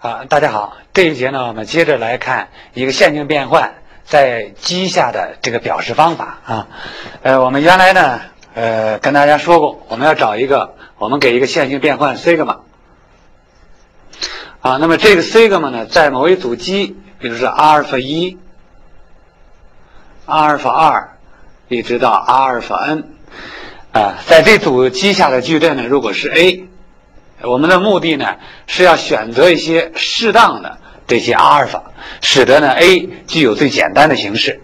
啊，大家好，这一节呢，我们接着来看一个线性变换在基下的这个表示方法啊。呃，我们原来呢，呃，跟大家说过，我们要找一个，我们给一个线性变换 sigma 啊，那么这个 sigma 呢，在某一组基，比如说阿尔法一、阿尔法二，一直到阿尔法 n 啊，在这组基下的矩阵呢，如果是 a。我们的目的呢是要选择一些适当的这些阿尔法，使得呢 A 具有最简单的形式。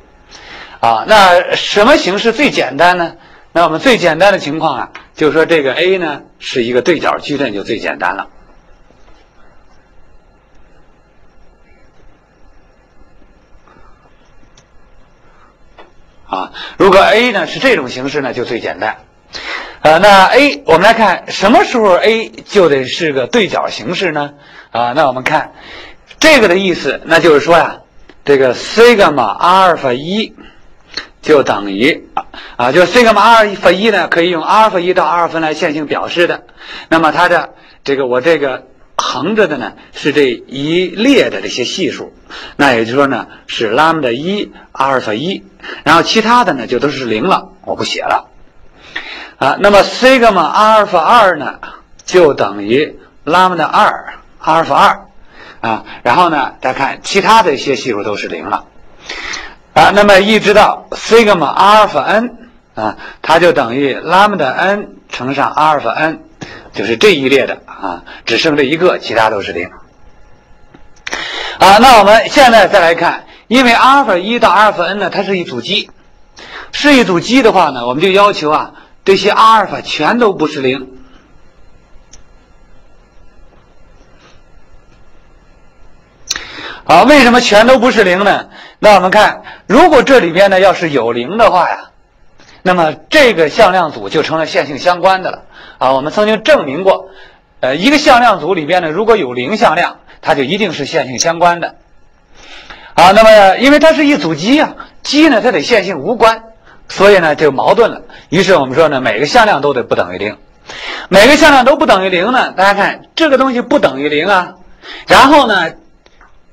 啊，那什么形式最简单呢？那我们最简单的情况啊，就是说这个 A 呢是一个对角矩阵就最简单了。啊，如果 A 呢是这种形式呢，就最简单。呃，那 A 我们来看什么时候 A 就得是个对角形式呢？啊，那我们看这个的意思，那就是说呀，这个 sigma 阿尔法一就等于啊，就 sigma 阿尔法一呢，可以用阿尔法一到阿尔法来线性表示的。那么它的这个我这个横着的呢是这一列的这些系数，那也就是说呢是拉姆达一阿尔法一，然后其他的呢就都是零了，我不写了。啊，那么 sigma 阿尔法二呢，就等于拉姆达二阿尔法二啊，然后呢，再看其他的一些系数都是零了啊，那么一直到 sigma 阿尔法 n 啊，它就等于拉姆达 n 乘上阿尔法 n，就是这一列的啊，只剩这一个，其他都是零啊。那我们现在再来看，因为阿尔法一到阿尔法 n 呢，它是一组积，是一组积的话呢，我们就要求啊。这些阿尔法全都不是零啊？为什么全都不是零呢？那我们看，如果这里边呢要是有零的话呀，那么这个向量组就成了线性相关的了啊。我们曾经证明过，呃，一个向量组里边呢如果有零向量，它就一定是线性相关的啊。那么因为它是一组积啊，积呢它得线性无关。所以呢，就矛盾了。于是我们说呢，每个向量都得不等于零，每个向量都不等于零呢。大家看这个东西不等于零啊。然后呢，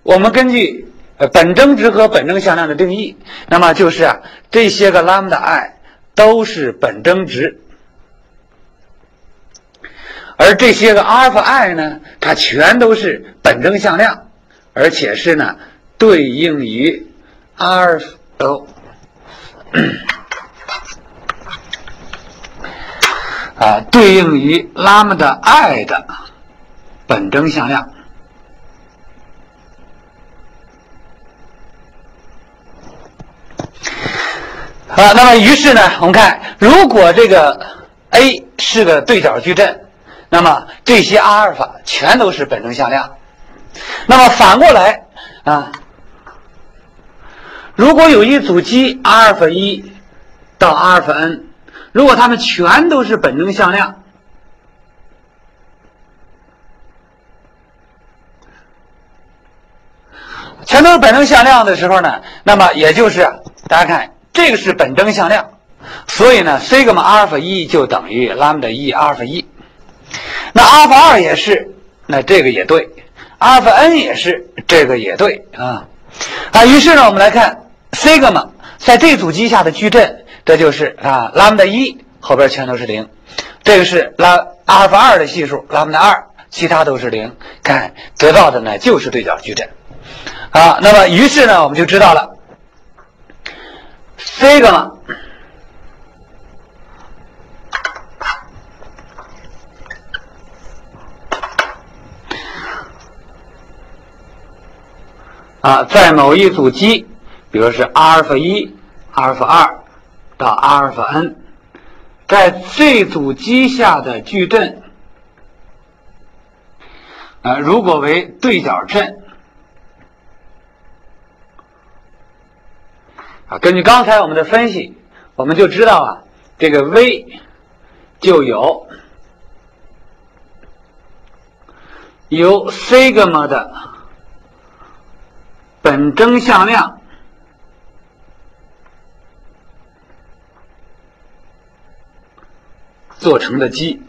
我们根据呃本征值和本征向量的定义，那么就是啊，这些个 lambda i 都是本征值，而这些个阿尔法 i 呢，它全都是本征向量，而且是呢对应于阿尔法。啊，对应于拉姆的 i 的本征向量啊，那么于是呢，我们看，如果这个 A 是个对角矩阵，那么这些阿尔法全都是本征向量。那么反过来啊，如果有一组积阿尔法一到阿尔法 n。如果它们全都是本征向量，全都是本征向量的时候呢，那么也就是大家看这个是本征向量，所以呢，sigma 阿尔法一就等于 lambda 一阿尔法一。那阿尔法二也是，那这个也对，阿尔法 n 也是，这个也对啊啊。于是呢，我们来看 sigma 在这组基下的矩阵。这就是啊，拉姆达一后边全都是零，这个是拉阿尔法二的系数，拉姆达二，其他都是零，看得到的呢就是对角矩阵，啊，那么于是呢我们就知道了，sigma 啊，在某一组积，比如是阿尔法一、阿尔法二。到阿尔法 n，在这组积下的矩阵，呃，如果为对角阵，啊，根据刚才我们的分析，我们就知道啊，这个 v 就有由西格玛的本征向量。做成的积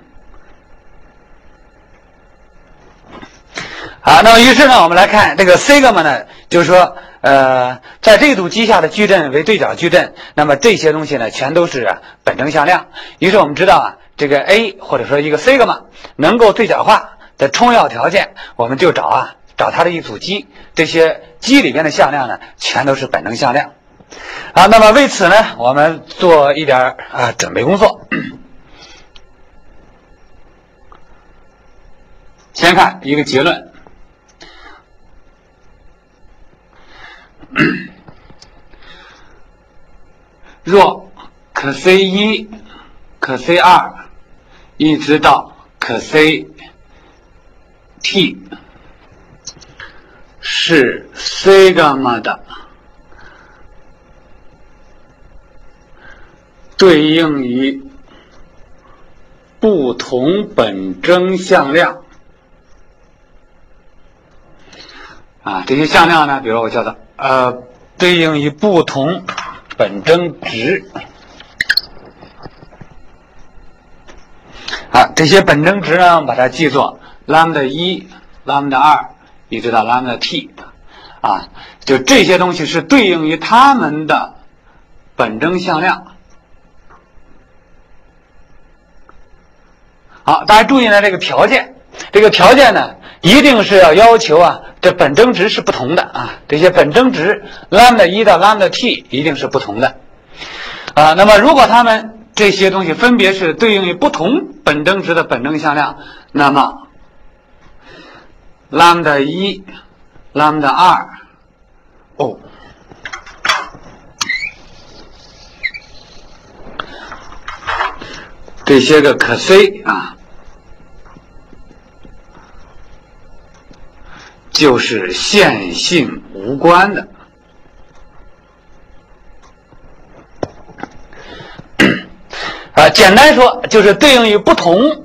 好，那么于是呢，我们来看这个 sigma 呢，就是说，呃，在这组机下的矩阵为对角矩阵，那么这些东西呢，全都是本征向量。于是我们知道啊，这个 a 或者说一个 sigma 能够对角化的充要条件，我们就找啊，找它的一组机，这些机里边的向量呢，全都是本征向量。啊，那么为此呢，我们做一点啊准备工作。看一个结论。若可 c 一可 c 二一直到可 c t 是 sigma 的对应于不同本征向量啊，这些向量呢，比如我叫它。呃，对应于不同本征值啊，这些本征值呢，我们把它记作 lambda 一、lambda 二，一直到 lambda t 啊，就这些东西是对应于它们的本征向量。好，大家注意呢，这个条件，这个条件呢，一定是要要求啊。这本征值是不同的啊，这些本征值 lambda 一到 lambda t 一定是不同的啊。那么，如果它们这些东西分别是对应于不同本征值的本征向量，那么 lambda 一、lambda 二，哦，这些个可 c 啊。就是线性无关的，啊，简单说就是对应于不同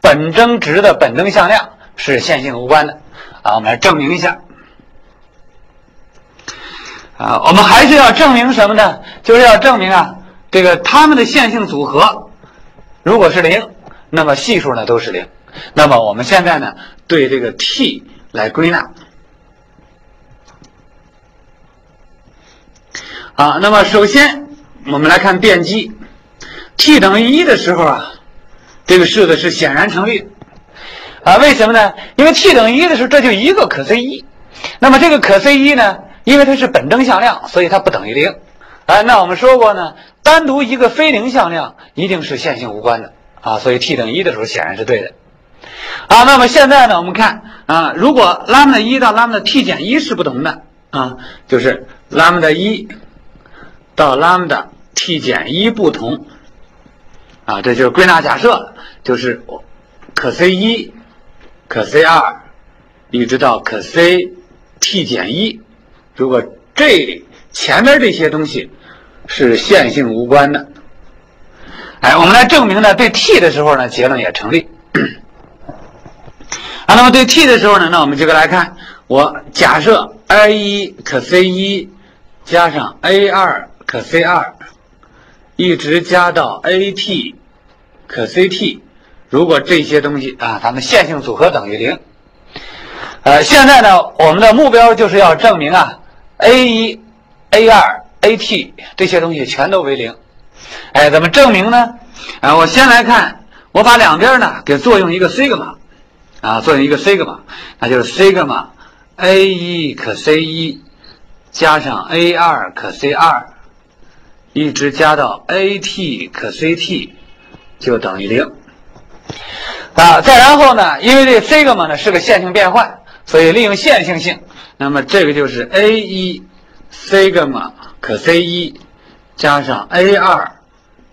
本征值的本征向量是线性无关的，啊，我们来证明一下，啊，我们还是要证明什么呢？就是要证明啊，这个它们的线性组合如果是零，那么系数呢都是零，那么我们现在呢对这个 t。来归纳，啊，那么首先我们来看电机，t 等于一的时候啊，这个式子是显然成立，啊，为什么呢？因为 t 等于一的时候，这就一个可 c 一，那么这个可 c 一呢，因为它是本征向量，所以它不等于零，啊，那我们说过呢，单独一个非零向量一定是线性无关的，啊，所以 t 等于一的时候显然是对的。好，那么现在呢，我们看啊，如果 lambda 一到 lambda t 减一是不同的啊，就是 lambda 一到 lambda t 减一不同啊，这就是归纳假设，就是可 c 一、可 c 二一直到可 c t 减一，如果这前面这些东西是线性无关的，哎，我们来证明呢，对 t 的时候呢，结论也成立。啊，那么对 t 的时候呢，那我们这个来看，我假设 a 一可 c 一加上 a 二可 c 二，一直加到 a t 可 c t，如果这些东西啊，它们线性组合等于零，呃，现在呢，我们的目标就是要证明啊，a 一、a 二、a t 这些东西全都为零，哎，怎么证明呢？啊，我先来看，我把两边呢给作用一个 sigma。啊，作用一个 sigma，那就是 sigma a 一可 c 一加上 a 二可 c 二，一直加到 a t 可 c t，就等于零。啊，再然后呢，因为这 sigma 呢是个线性变换，所以利用线性性，那么这个就是 a 一 sigma 可 c 一加上 a 二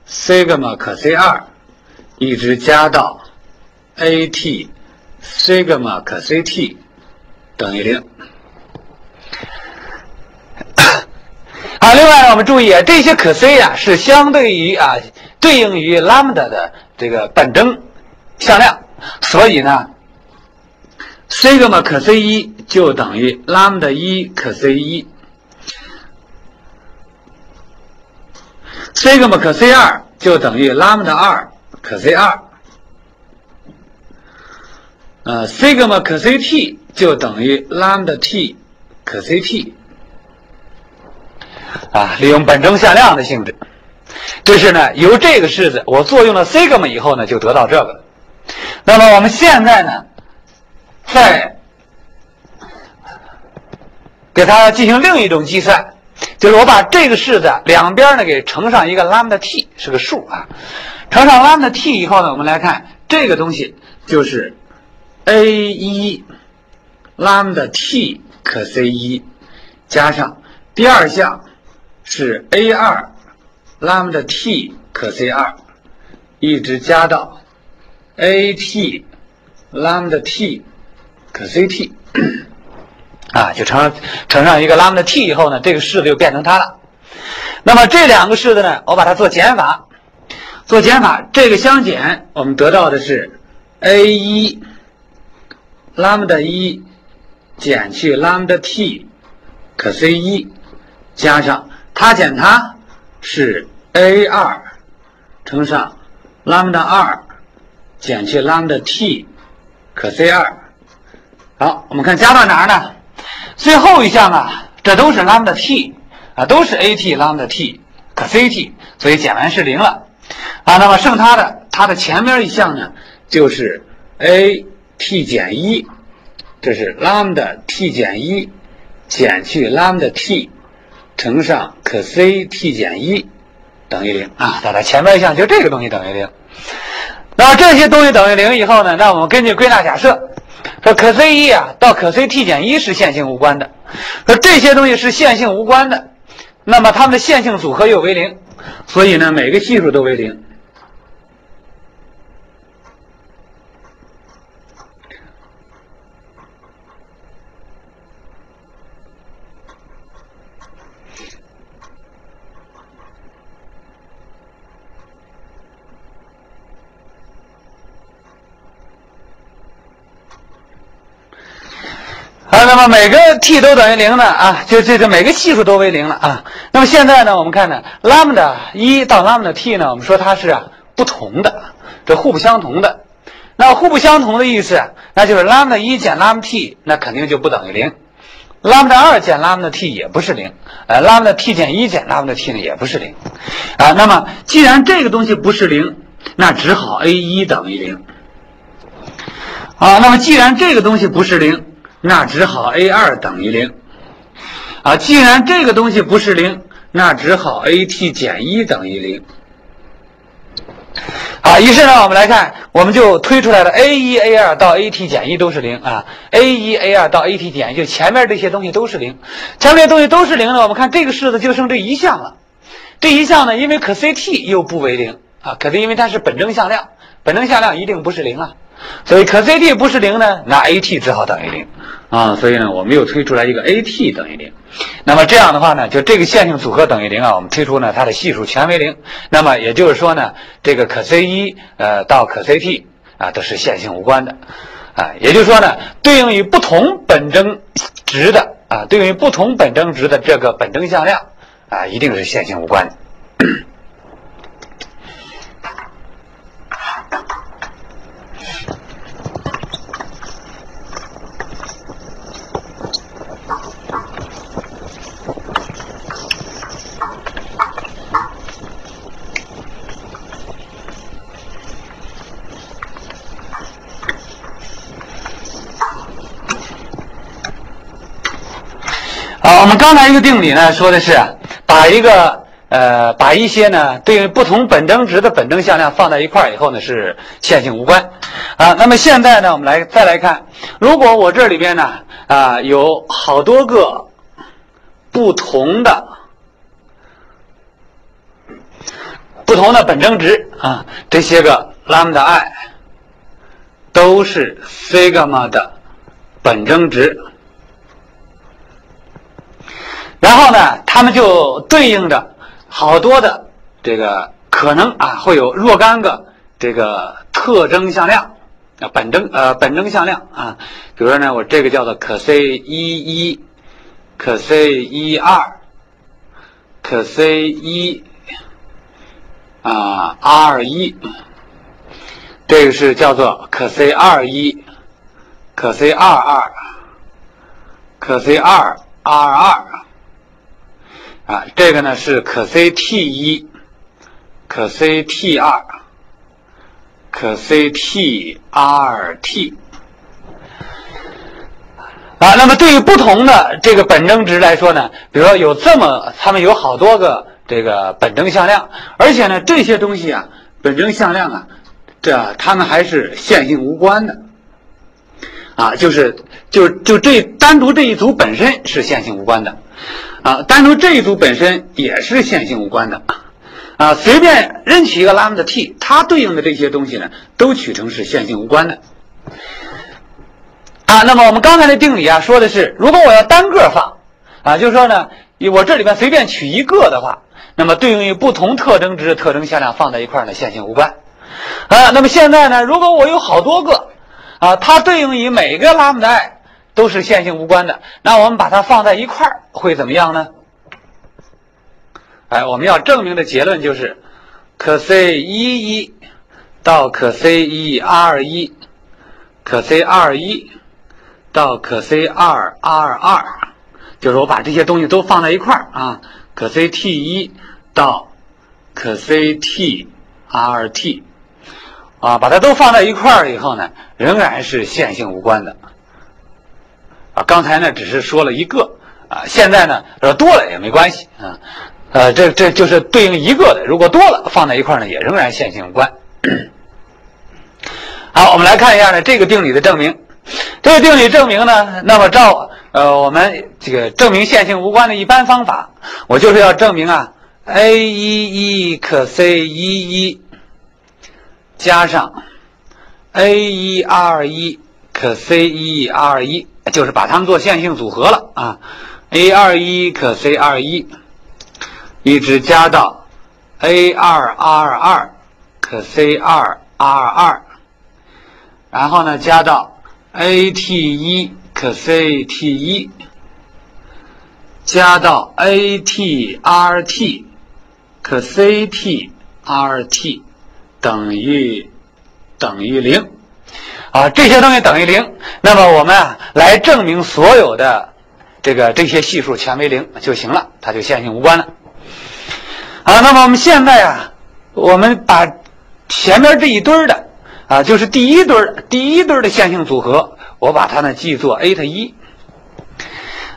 sigma 可 c 二，一直加到 a t。Sigma 可 c t 等于零。好，另外，我们注意啊，这些可 c 啊是相对于啊对应于 lambda 的这个本征向量，所以呢，sigma 可 c 一就等于 lambda 一可 c 一，sigma 可 c 二就等于 lambda 二可 c 二。呃，sigma 可 c t 就等于 lambda t 可 ct 啊，利用本征向量的性质。这是呢，由这个式子我作用了 sigma 以后呢，就得到这个。那么我们现在呢，再给它进行另一种计算，就是我把这个式子两边呢给乘上一个 lambda t，是个数啊。乘上 lambda t 以后呢，我们来看这个东西就是 a 一 lambda t 可 c 一加上第二项是 a 二。lambda t 可 c 二，一直加到 a t lambda t 可 c t，啊，就乘上乘上一个 lambda t 以后呢，这个式子就变成它了。那么这两个式子呢，我把它做减法，做减法，这个相减，我们得到的是 a 一 lambda 一减去 lambda t 可 c 一加上它减它是。a 二乘上 lambda 二减去 lambda t 可 c 二，好，我们看加到哪儿呢？最后一项啊，这都是 lambda t 啊，都是 a t lambda t 可 c t，所以减完是零了啊。那么剩它的，它的前面一项呢，就是 a t 减一，这是 lambda t 减一减去 lambda t 乘上可 c t 减一。等于零啊，在它前面一项就这个东西等于零。那这些东西等于零以后呢，那我们根据归纳假设，说可 c 一啊到可 c t 减一是线性无关的。说这些东西是线性无关的，那么它们的线性组合又为零，所以呢每个系数都为零。每个 t 都等于零呢？啊，就这这每个系数都为零了啊。那么现在呢，我们看呢，lambda 一到 lambda t 呢，我们说它是不同的，这互不相同的。那互不相同的意思，那就是 lambda 一减 lambda t，那肯定就不等于零。lambda 二减 lambda t 也不是零。呃，lambda t 减一减 lambda t 呢也不是零。啊，那么既然这个东西不是零，那只好 a 一等于零。啊，那么既然这个东西不是零。那只好 a 二等于零，啊，既然这个东西不是零，那只好 a t 减一等于零，啊，于是呢，我们来看，我们就推出来了 a 一 a 二到 a t 减一都是零啊，a 一 a 二到 a t 减一，就前面这些东西都是零，前面这些东西都是零呢，我们看这个式子就剩这一项了，这一项呢，因为可 c t 又不为零啊，可是因为它是本征向量，本征向量一定不是零啊。所以可 c t 不是零呢，那 a t 只好等于零啊。所以呢，我们又推出来一个 a t 等于零。那么这样的话呢，就这个线性组合等于零啊。我们推出呢，它的系数全为零。那么也就是说呢，这个可 c 一呃到可 c t 啊都是线性无关的啊。也就是说呢，对应于不同本征值的啊，对应于不同本征值的这个本征向量啊，一定是线性无关的。好，我们刚才一个定理呢，说的是把一个呃，把一些呢对应不同本征值的本征向量放在一块儿以后呢，是线性无关啊。那么现在呢，我们来再来看，如果我这里边呢啊有好多个不同的不同的本征值啊，这些个 lambda i 都是 sigma 的本征值。然后呢，它们就对应着好多的这个可能啊，会有若干个这个特征向量啊，本征呃本征向量啊，比如说呢，我这个叫做可 c 一一，可 c 一二，可 c 一啊 r 一，这个是叫做可 c 二一，可 c 二二，可 c 二 r 二。啊，这个呢是可 c t 一，可 c t 二，可 c t r t 啊。那么对于不同的这个本征值来说呢，比如说有这么，它们有好多个这个本征向量，而且呢这些东西啊，本征向量啊，这它们还是线性无关的。啊，就是就就这单独这一组本身是线性无关的，啊，单独这一组本身也是线性无关的，啊，随便任取一个 lambda t，它对应的这些东西呢，都取成是线性无关的，啊，那么我们刚才的定理啊，说的是如果我要单个放，啊，就是说呢，我这里边随便取一个的话，那么对应于不同特征值特征向量放在一块呢，线性无关，啊，那么现在呢，如果我有好多个。啊，它对应于每个拉姆达都是线性无关的。那我们把它放在一块儿会怎么样呢？哎，我们要证明的结论就是，可 c 一一到可 c 一 r 一，可 c 二一到可 c 二 r 二，就是我把这些东西都放在一块儿啊，可 c t 一到可 c t r t。啊，把它都放在一块儿以后呢，仍然是线性无关的。啊，刚才呢只是说了一个，啊，现在呢说多了也没关系啊，呃，这这就是对应一个的，如果多了放在一块儿呢，也仍然线性无关。好，我们来看一下呢这个定理的证明。这个定理证明呢，那么照呃我们这个证明线性无关的一般方法，我就是要证明啊，a 一一可 c 一一。加上 a 一 r 一可 c 一 r 一，就是把它们做线性组合了啊。a 二一可 c 二一，一直加到 a 二 r 二可 c 二 r 二，然后呢加到 a t 一可 c t 一，加到 a t r t 可 c t r t。等于等于零啊，这些东西等于零，那么我们啊来证明所有的这个这些系数全为零就行了，它就线性无关了。啊，那么我们现在啊，我们把前面这一堆的啊，就是第一堆第一堆的线性组合，我把它呢记作 a 一。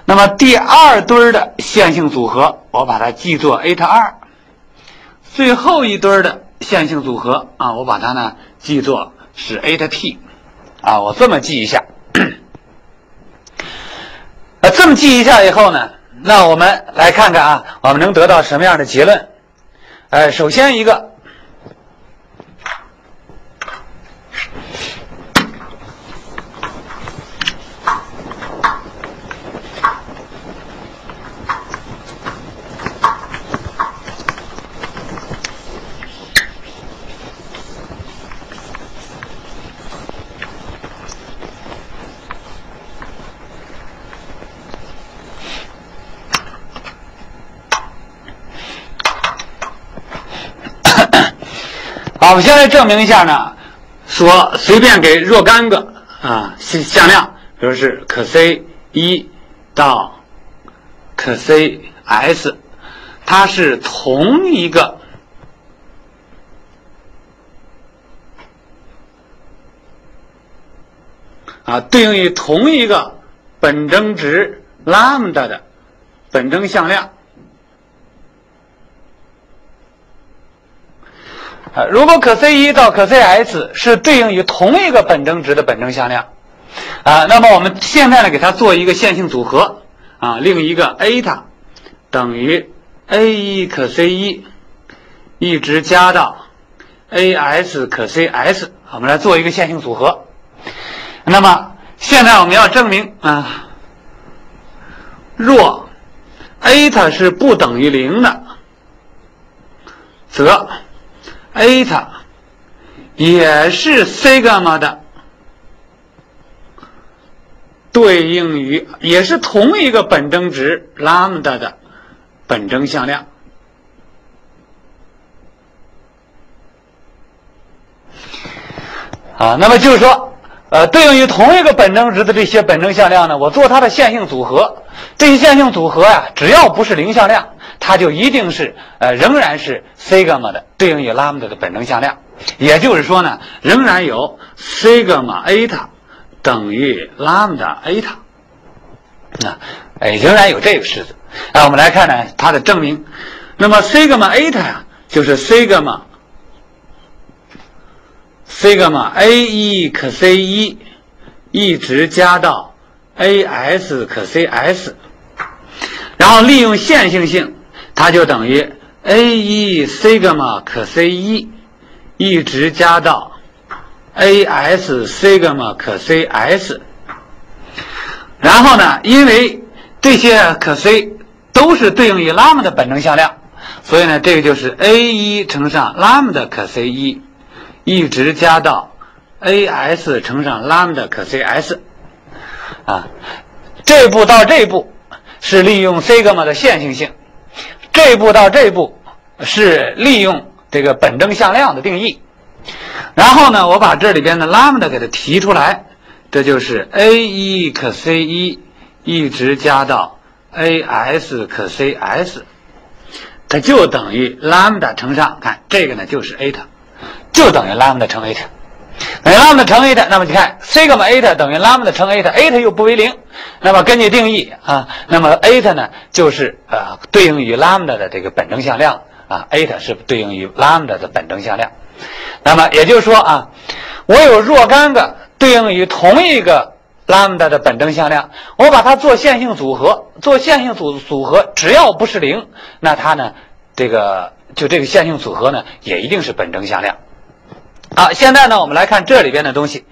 那么第二堆的线性组合，我把它记作 a 二。最后一堆的。线性组合啊，我把它呢记作是 a 的 t，啊，我这么记一下。啊 这么记一下以后呢，那我们来看看啊，我们能得到什么样的结论？哎，首先一个。好，我们先来证明一下呢。说随便给若干个啊向量，比如是可 c 一到可 c s，它是同一个啊，对应于同一个本征值 lambda 的本征向量。啊，如果可 c 一到可 c s 是对应于同一个本征值的本征向量，啊，那么我们现在呢给它做一个线性组合，啊，另一个 a 塔等于 a 一可 c 一，一直加到 a s 可 c s，我们来做一个线性组合。那么现在我们要证明啊，若 a 塔是不等于零的，则 a 塔也是 sigma 的对应于，也是同一个本征值 lambda 的本征向量。啊，那么就是说，呃，对应于同一个本征值的这些本征向量呢，我做它的线性组合。这些线性组合呀，只要不是零向量，它就一定是呃，仍然是 sigma 的对应于拉姆达的本征向量。也就是说呢，仍然有 sigma eta 等于 lambda eta 啊，哎，仍然有这个式子。啊，我们来看呢，它的证明。那么 sigma eta 呀，就是 sigma sigma a 一可 c 一一直加到 a s 可 c s，然后利用线性性，它就等于 a 一 sigma 可 c 一一直加到 a s sigma 可 c s，然后呢，因为这些可 c 都是对应于拉姆的本征向量，所以呢，这个就是 a 一乘上 lambda 可 c 一。一直加到 a s 乘上 lambda 可 c s，啊，这步到这一步是利用 sigma 的线性性，这一步到这一步是利用这个本征向量的定义，然后呢，我把这里边的 lambda 给它提出来，这就是 a 一可 c 一一直加到 a s 可 c s，它就等于 lambda 乘上，看这个呢就是 eta。就等于 lambda 乘 eta，等于 lambda 乘 eta，那么你看 sigma eta 等于 lambda 乘 eta，eta 又不为零，那么根据定义啊，那么 eta 呢就是呃对应于 lambda 的这个本征向量啊，eta 是对应于 lambda 的本征向量，那么也就是说啊，我有若干个对应于同一个 lambda 的本征向量，我把它做线性组合，做线性组组合，只要不是零，那它呢这个就这个线性组合呢也一定是本征向量。好，现在呢，我们来看这里边的东西，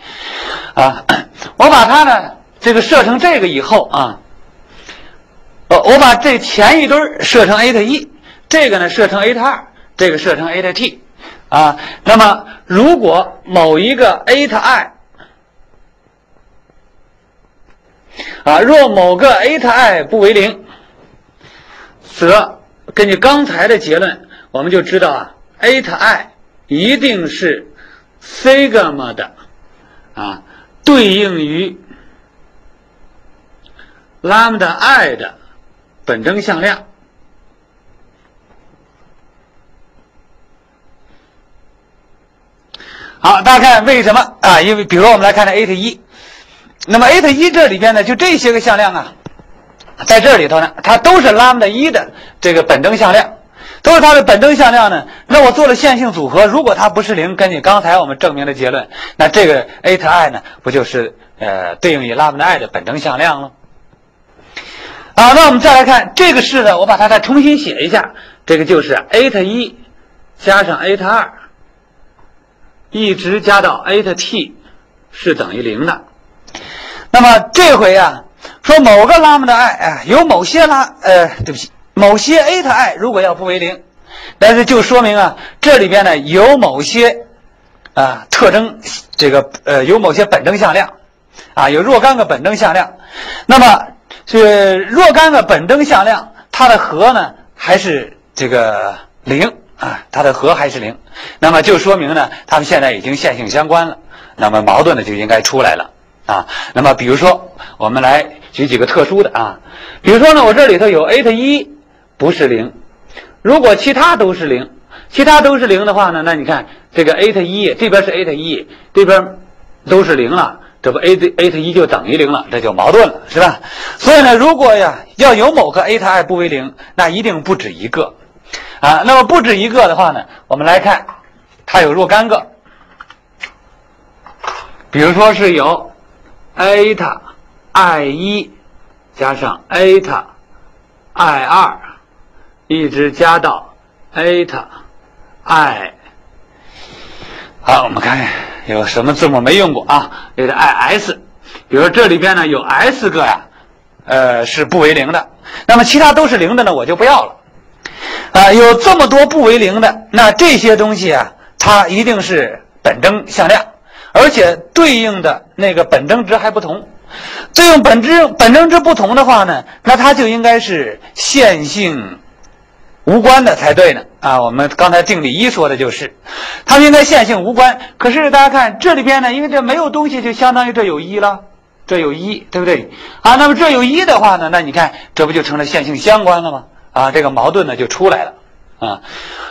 啊，我把它呢这个设成这个以后啊，我我把这前一堆设成 at 一，这个呢设成 at 二，这个设成 a 塔 t，啊，那么如果某一个 ati 啊，若某个 ati 不为零，则根据刚才的结论，我们就知道啊 ati 一定是。Sigma 的啊，对应于 lambda i 的本征向量。好，大家看为什么啊？因为比如我们来看这 at 一，那么 at 一这里边呢，就这些个向量啊，在这里头呢，它都是 lambda 一的这个本征向量。都是它的本征向量呢？那我做了线性组合，如果它不是零，根据刚才我们证明的结论，那这个 ati 呢，不就是呃对应于 lambda i 的本征向量了？啊，那我们再来看这个式呢，我把它再重新写一下，这个就是 at 一加上 at 二，一直加到 a 特 t 是等于零的。那么这回啊，说某个 lambda i 啊，有某些拉呃，对不起。某些 eta i 如果要不为零，但是就说明啊，这里边呢有某些啊特征，这个呃有某些本征向量啊，有若干个本征向量。那么这若干个本征向量，它的和呢还是这个零啊，它的和还是零。那么就说明呢，它们现在已经线性相关了。那么矛盾呢就应该出来了啊。那么比如说，我们来举几个特殊的啊，比如说呢，我这里头有 eta 一。不是零，如果其他都是零，其他都是零的话呢？那你看这个 at 一这边是 at 一，这边都是零了，这不 a eta 一就等于零了，这就矛盾了，是吧？所以呢，如果呀要有某个 a t i 不为零，那一定不止一个啊。那么不止一个的话呢，我们来看它有若干个，比如说是有 a t i 一加上 a t i 二。一直加到 eta i，好，我们看有什么字母没用过啊？eta i s，比如这里边呢有 s 个呀，呃是不为零的，那么其他都是零的呢，我就不要了。啊，有这么多不为零的，那这些东西啊，它一定是本征向量，而且对应的那个本征值还不同。对应本质本征值不同的话呢，那它就应该是线性。无关的才对呢啊！我们刚才定理一说的就是，它们应该线性无关。可是大家看这里边呢，因为这没有东西，就相当于这有一了，这有一，对不对？啊，那么这有一的话呢，那你看这不就成了线性相关了吗？啊，这个矛盾呢就出来了啊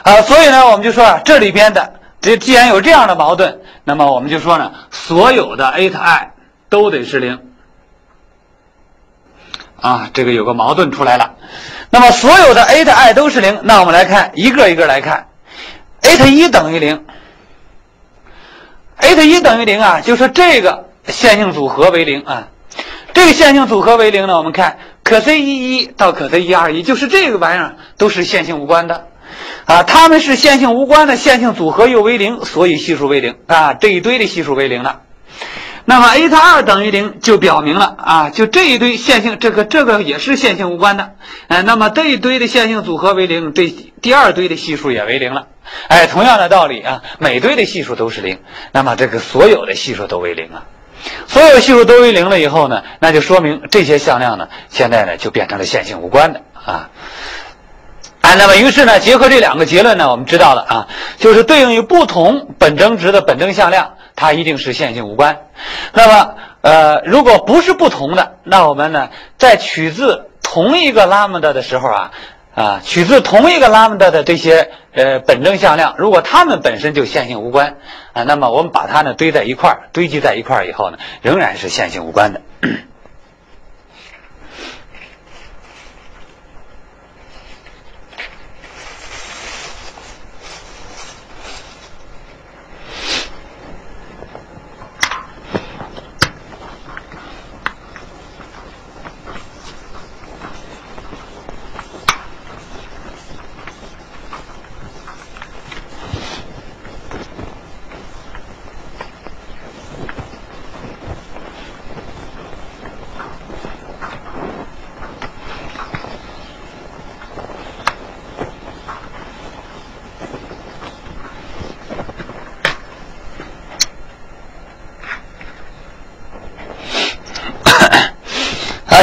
啊！所以呢，我们就说啊，这里边的这既然有这样的矛盾，那么我们就说呢，所有的 a 塔 i 都得是零啊，这个有个矛盾出来了。那么所有的 a 的 i 都是零，那我们来看一个一个来看，a 的一等于零，a 的一等于零啊，就说这个线性组合为零啊，这个线性组合为零呢，我们看可 c 一一到可 c 一二一，就是这个玩意儿都是线性无关的啊，它们是线性无关的线性组合又为零，所以系数为零啊，这一堆的系数为零了。那么 a 塔二等于零，就表明了啊，就这一堆线性，这个这个也是线性无关的，哎，那么这一堆的线性组合为零，这第二堆的系数也为零了，哎，同样的道理啊，每堆的系数都是零，那么这个所有的系数都为零啊，所有系数都为零了以后呢，那就说明这些向量呢，现在呢就变成了线性无关的啊，哎，那么于是呢，结合这两个结论呢，我们知道了啊，就是对应于不同本征值的本征向量。它一定是线性无关。那么，呃，如果不是不同的，那我们呢，在取自同一个拉姆达的时候啊，啊，取自同一个拉姆达的这些呃本征向量，如果它们本身就线性无关啊，那么我们把它呢堆在一块儿，堆积在一块儿以后呢，仍然是线性无关的。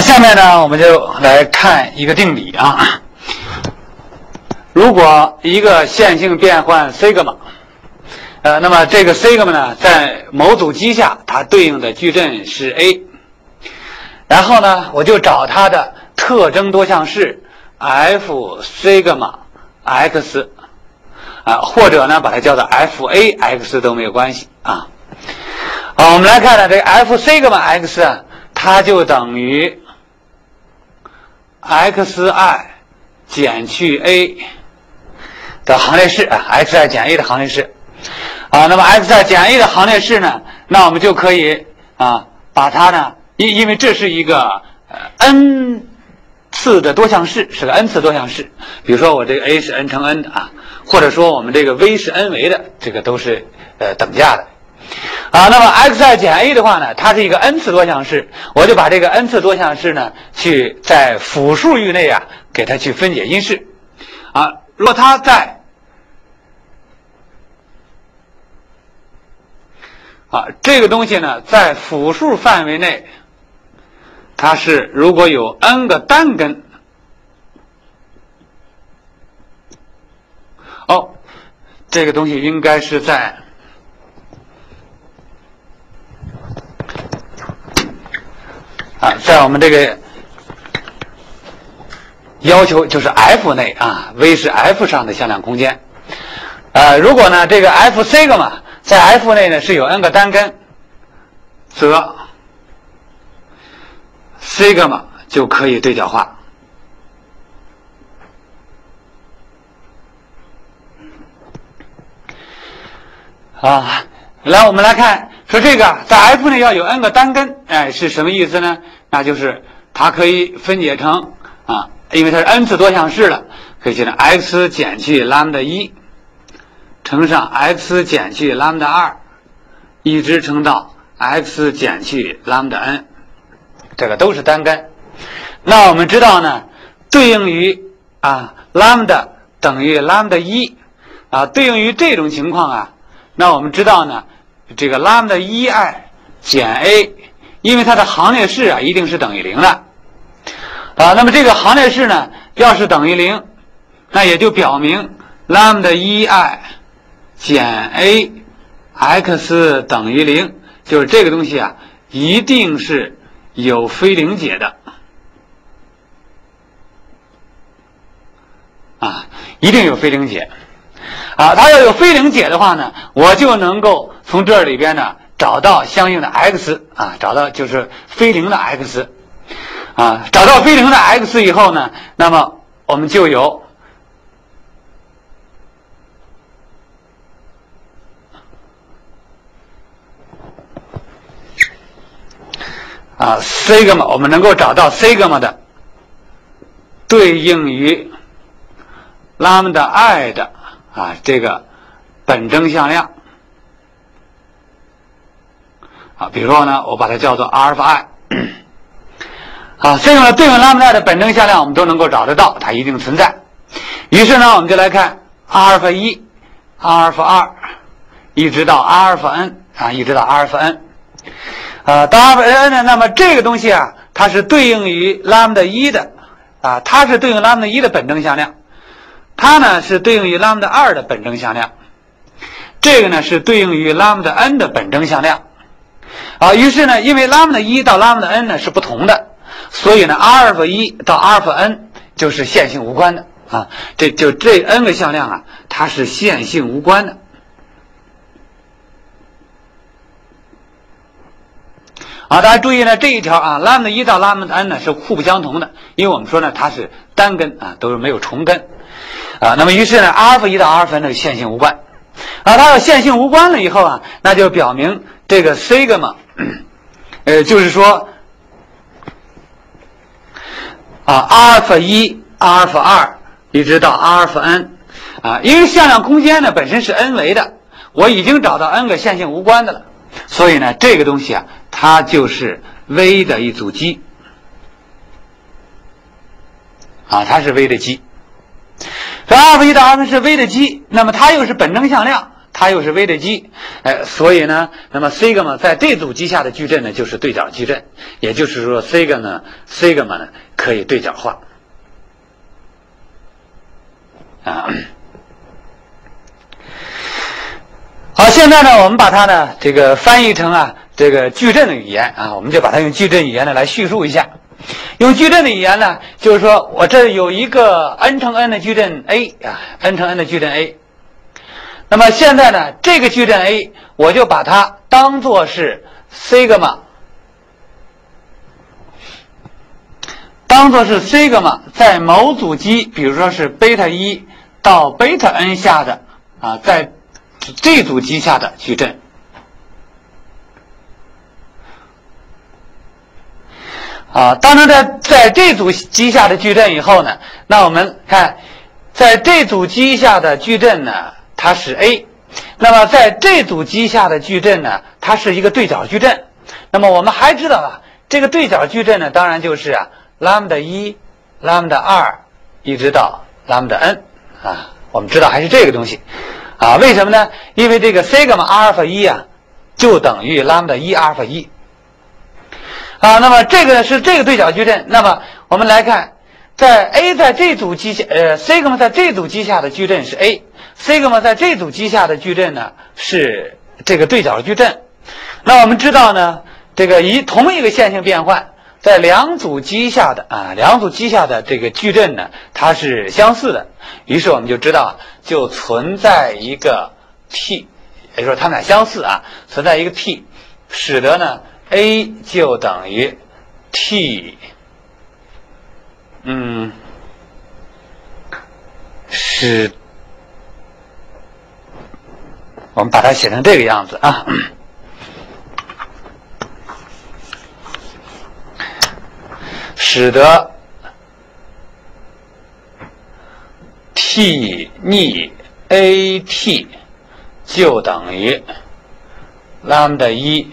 下面呢，我们就来看一个定理啊。如果一个线性变换 sigma，呃，那么这个 sigma 呢，在某组基下，它对应的矩阵是 A。然后呢，我就找它的特征多项式 f 西格玛 x，啊，或者呢，把它叫做 f a x 都没有关系啊。好，我们来看呢，这个 f 西格玛 x 啊，它就等于。Xi 减去 a 的行列式啊，xi 减 a 的行列式啊，那么 xi 减 a 的行列式呢，那我们就可以啊，把它呢，因因为这是一个 n 次的多项式，是个 n 次多项式，比如说我这个 a 是 n 乘 n 的啊，或者说我们这个 v 是 n 维的，这个都是呃等价的。啊，那么 x 二减 a 的话呢，它是一个 n 次多项式，我就把这个 n 次多项式呢，去在复数域内啊，给它去分解因式。啊，若它在啊这个东西呢，在复数范围内，它是如果有 n 个单根，哦，这个东西应该是在。啊，在我们这个要求就是 F 内啊，V 是 F 上的向量空间。呃，如果呢这个 F 西格玛在 F 内呢是有 n 个单根，则西格玛就可以对角化。啊，来我们来看。说这个在 F 内要有 n 个单根，哎，是什么意思呢？那就是它可以分解成啊，因为它是 n 次多项式了，可以写成 x 减去 lambda 一乘上 x 减去 lambda 二，一直乘到 x 减去 lambda n，这个都是单根。那我们知道呢，对应于啊 lambda 等于 lambda 一啊，对应于这种情况啊，那我们知道呢。这个 lambda 一 i 减 a，因为它的行列式啊一定是等于零的啊。那么这个行列式呢，要是等于零那也就表明 lambda 一 i 减 a x 等于零，就是这个东西啊，一定是有非零解的啊，一定有非零解啊。它要有非零解的话呢，我就能够从这里边呢找到相应的 x 啊，找到就是非零的 x 啊，找到非零的 x 以后呢，那么我们就有。啊，sigma 我们能够找到 sigma 的对应于 lambda i 的啊这个本征向量啊，比如说呢，我把它叫做阿尔法 i 啊，sigma 对应 lambda i 的本征向量我们都能够找得到，它一定存在。于是呢，我们就来看阿尔法一、阿尔法二，一直到阿尔法 n 啊，一直到阿尔法 n。啊，当阿尔法 n 呢？那么这个东西啊，它是对应于拉姆达一的啊，它是对应拉姆达一的本征向量，它呢是对应于 lambda 二的本征向量，这个呢是对应于 lambda n 的本征向量啊。于是呢，因为 lambda 一到 lambda n 呢是不同的，所以呢，阿尔法一到阿尔法 n 就是线性无关的啊。这就这 n 个向量啊，它是线性无关的。啊，大家注意呢，这一条啊，lambda 一到 lambda n 呢是互不相同的，因为我们说呢它是单根啊，都是没有重根啊。那么于是呢，阿尔法一到阿尔法 n 线性无关啊，它要线性无关了以后啊，那就表明这个西格玛呃，就是说啊，阿尔法一、阿尔法二一直到阿尔法 n 啊，因为向量空间呢本身是 n 维的，我已经找到 n 个线性无关的了，所以呢，这个东西啊。它就是 V 的一组积啊，它是 V 的积。这阿尔法一到阿尔法是 V 的积，那么它又是本征向量，它又是 V 的积，哎，所以呢，那么 sigma 在这组积下的矩阵呢，就是对角矩阵，也就是说，sigma 呢，sigma 呢可以对角化啊。好，现在呢，我们把它呢这个翻译成啊。这个矩阵的语言啊，我们就把它用矩阵语言呢来叙述一下。用矩阵的语言呢，就是说我这有一个 n 乘 n 的矩阵 A 啊，n 乘 n 的矩阵 A。那么现在呢，这个矩阵 A，我就把它当做是西格玛当做是西格玛在某组基，比如说是贝塔一到贝塔 n 下的啊，在这组基下的矩阵。啊，当它在在这组基下的矩阵以后呢，那我们看，在这组基下的矩阵呢，它是 A，那么在这组基下的矩阵呢，它是一个对角矩阵。那么我们还知道啊，这个对角矩阵呢，当然就是啊，lambda 一、lambda 二，一直到 lambda n 啊，我们知道还是这个东西啊？为什么呢？因为这个 sigma 阿尔法一啊，就等于 lambda 一阿尔法一。啊，那么这个是这个对角矩阵。那么我们来看，在 A 在这组基下，呃，sigma 在这组基下的矩阵是 A，sigma 在这组基下的矩阵呢是这个对角矩阵。那我们知道呢，这个一同一个线性变换，在两组基下的啊，两组基下的这个矩阵呢，它是相似的。于是我们就知道，就存在一个 T，也就是说它们俩相似啊，存在一个 T，使得呢。A 就等于 T，嗯，是，我们把它写成这个样子啊，使得 T 逆 AT 就等于 lambda 一。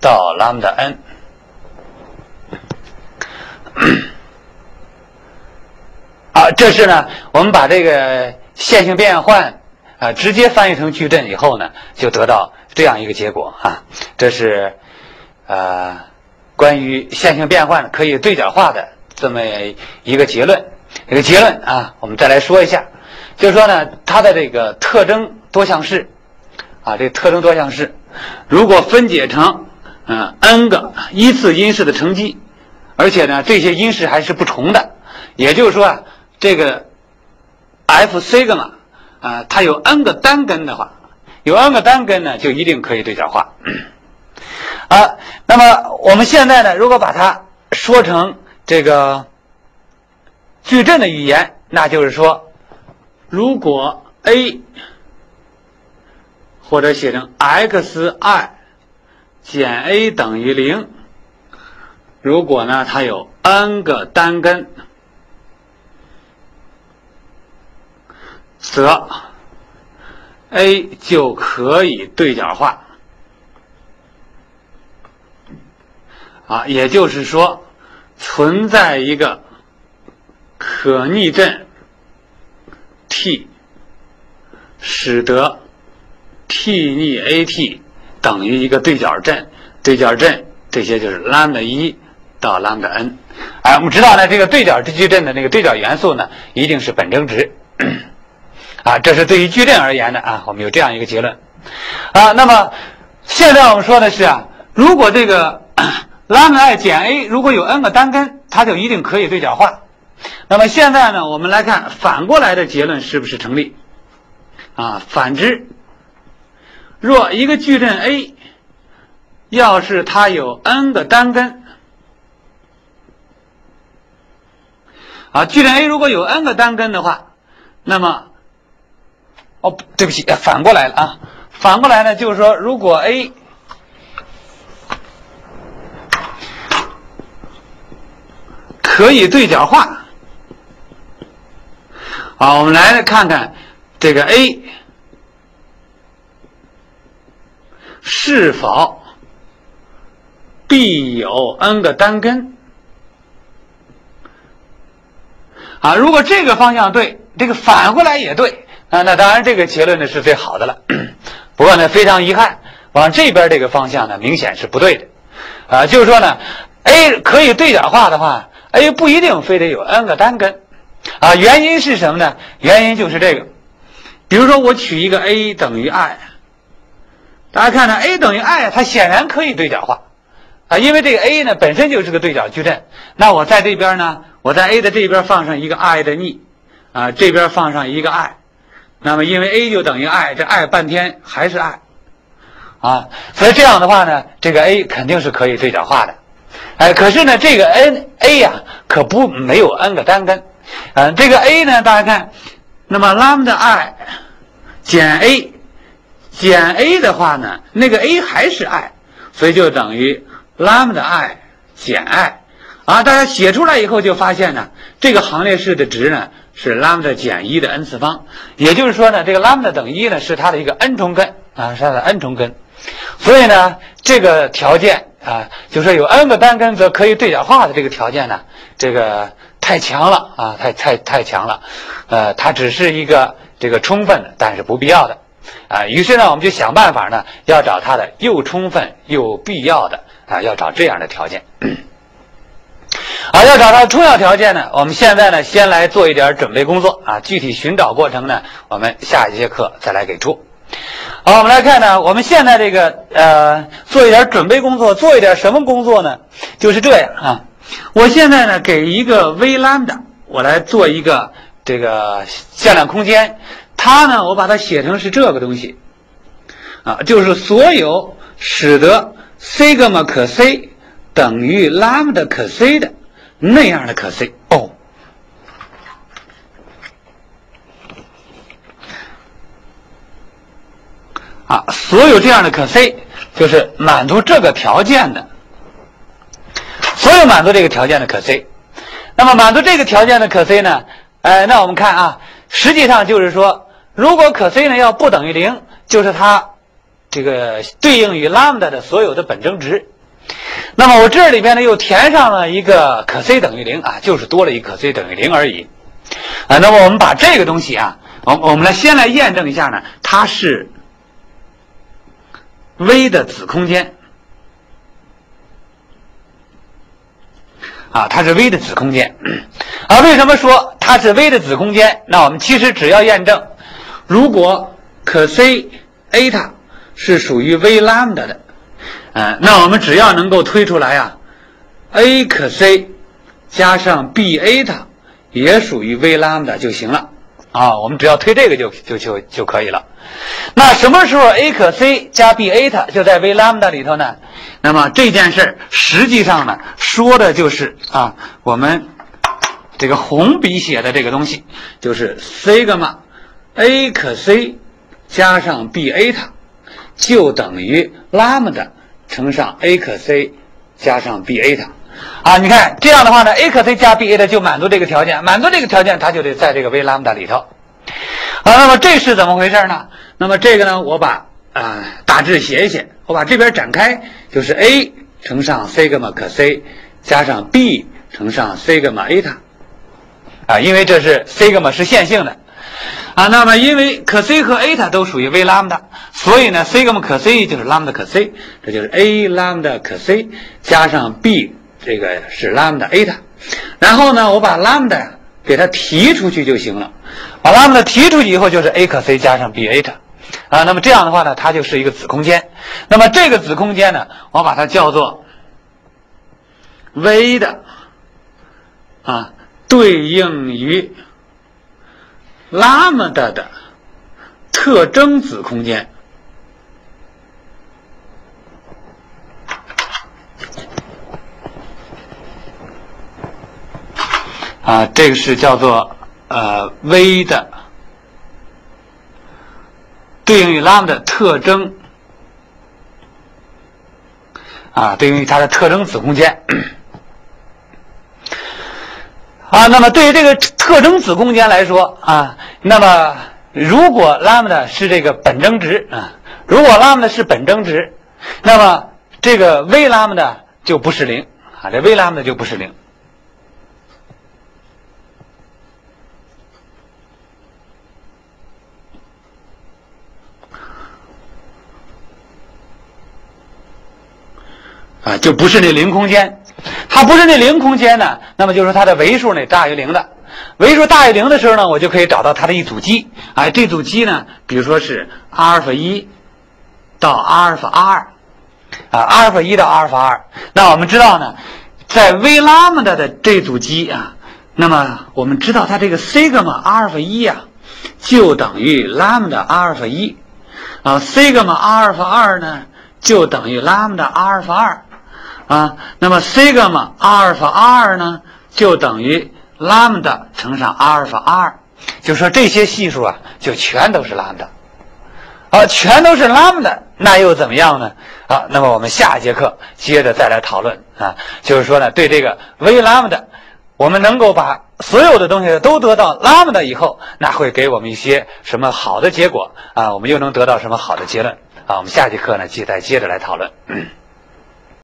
到拉姆达 n，啊，这是呢，我们把这个线性变换啊直接翻译成矩阵以后呢，就得到这样一个结果啊。这是呃关于线性变换可以对角化的这么一个结论。这个结论啊，我们再来说一下，就是说呢，它的这个特征多项式啊，这个特征多项式，如果分解成嗯 n 个依次因式的乘积，而且呢，这些因式还是不重的，也就是说啊，这个 f 西格玛啊，它有 n 个单根的话，有 n 个单根呢，就一定可以对角化。啊，那么我们现在呢，如果把它说成这个矩阵的语言，那就是说，如果 a 或者写成 xi 减 a 等于零，如果呢它有 n 个单根，则 a 就可以对角化。啊，也就是说，存在一个可逆阵 T，使得 T 逆 AT 等于一个对角阵。对角阵这些就是 lambda 一到 lambda n。哎，我们知道呢，这个对角矩阵的那个对角元素呢，一定是本征值。啊，这是对于矩阵而言的啊，我们有这样一个结论。啊，那么现在我们说的是啊，如果这个。lambda i 减 a 如果有 n 个单根，它就一定可以对角化。那么现在呢，我们来看反过来的结论是不是成立？啊，反之，若一个矩阵 A 要是它有 n 个单根，啊，矩阵 A 如果有 n 个单根的话，那么，哦，对不起，反过来了啊，反过来呢，就是说如果 A 可以对角化。好，我们来看看这个 A 是否必有 n 个单根。啊，如果这个方向对，这个反过来也对啊，那当然这个结论呢是最好的了。不过呢，非常遗憾，往这边这个方向呢明显是不对的。啊，就是说呢，A 可以对角化的话。A 不一定非得有 n 个单根，啊，原因是什么呢？原因就是这个，比如说我取一个 A 等于 i，大家看呢，A 等于 i，它显然可以对角化，啊，因为这个 A 呢本身就是个对角矩阵，那我在这边呢，我在 A 的这边放上一个 i 的逆，啊，这边放上一个 i，那么因为 A 就等于 i，这 i 半天还是 i，啊，所以这样的话呢，这个 A 肯定是可以对角化的。哎，可是呢，这个 n a 呀，可不没有 n 个单根，嗯，这个 a 呢，大家看，那么 lambda i 减 a 减 a 的话呢，那个 a 还是 i，所以就等于 lambda i 减 i，啊，大家写出来以后就发现呢，这个行列式的值呢是 lambda 减一的 n 次方，也就是说呢，这个 lambda 等于一呢是它的一个 n 重根啊，是它的 n 重根，所以呢，这个条件。啊，就说有 n 个单根则可以对角化的这个条件呢，这个太强了啊，太太太强了，呃，它只是一个这个充分的，但是不必要的，啊，于是呢，我们就想办法呢，要找它的又充分又必要的啊，要找这样的条件，啊，要找到重要条件呢，我们现在呢，先来做一点准备工作啊，具体寻找过程呢，我们下一节课再来给出。好，我们来看呢，我们现在这个呃，做一点准备工作，做一点什么工作呢？就是这样啊。我现在呢，给一个 v lambda，我来做一个这个向量空间，它呢，我把它写成是这个东西啊，就是所有使得西格玛可 c 等于拉姆达可 c 的那样的可 c 哦。啊，所有这样的可 c 就是满足这个条件的，所有满足这个条件的可 c，那么满足这个条件的可 c 呢？哎，那我们看啊，实际上就是说，如果可 c 呢要不等于零，就是它这个对应于 lambda 的所有的本征值。那么我这里边呢又填上了一个可 c 等于零啊，就是多了一个可 c 等于零而已。啊，那么我们把这个东西啊，我我们来先来验证一下呢，它是。V 的子空间啊，它是 V 的子空间啊，为什么说它是 V 的子空间？那我们其实只要验证，如果可 C 艾塔是属于 V 拉姆达的，嗯，那我们只要能够推出来啊，A 可 C 加上 B 艾塔也属于 V 拉姆达就行了啊，我们只要推这个就就就就可以了。那什么时候 A 可 C 加 B 艾塔就在 V 拉姆达里头呢？那么这件事儿实际上呢，说的就是啊，我们。这个红笔写的这个东西就是 sigma a 可 c 加上 b a 塔就等于拉姆达乘上 a 可 c 加上 b a 塔啊，你看这样的话呢，a 可 c 加 b a 塔就满足这个条件，满足这个条件，它就得在这个 v 拉姆达里头。好，那么这是怎么回事呢？那么这个呢，我把啊大致写一写，我把这边展开，就是 a 乘上西格玛可 c 加上 b 乘上西格玛 a 塔。啊，因为这是西格玛是线性的，啊，那么因为可 c 和 a 它都属于 vlam 的所以呢，sigma 可 c 就是 lambda 可 c，这就是 a lambda 可 c 加上 b 这个是 lambda 艾塔，然后呢，我把 lambda 给它提出去就行了，把 lambda 提出去以后就是 a 可 c 加上 B A 塔，啊，那么这样的话呢，它就是一个子空间，那么这个子空间呢，我把它叫做 v 的啊。对应于拉姆达的特征子空间。啊，这个是叫做呃 V 的。对应于拉姆的特征。啊，对应于它的特征子空间。啊，那么对于这个特征子空间来说啊，那么如果拉姆达是这个本征值啊，如果拉姆达是本征值，那么这个 v 拉姆达就不是零啊，这 v 拉姆达就不是零啊，就不是那零空间。它不是那零空间呢，那么就是它的维数呢大于零的，维数大于零的时候呢，我就可以找到它的一组积。哎，这组积呢，比如说是阿尔法一到阿尔法 r，啊，阿尔法一到阿尔法 r。那我们知道呢，在微拉姆达的这组积啊，那么我们知道它这个西格玛阿尔法一呀，就等于拉姆达阿尔法一，啊西格玛阿尔法二呢，就等于拉姆达阿尔法二。啊，那么 sigma 阿尔法 r 呢，就等于 lambda 乘上阿尔法 r，就说这些系数啊，就全都是 lambda，啊，全都是 lambda，那又怎么样呢？啊，那么我们下一节课接着再来讨论啊，就是说呢，对这个微拉姆达我们能够把所有的东西都得到 lambda 以后，那会给我们一些什么好的结果啊？我们又能得到什么好的结论啊？我们下节课呢，接再接着来讨论。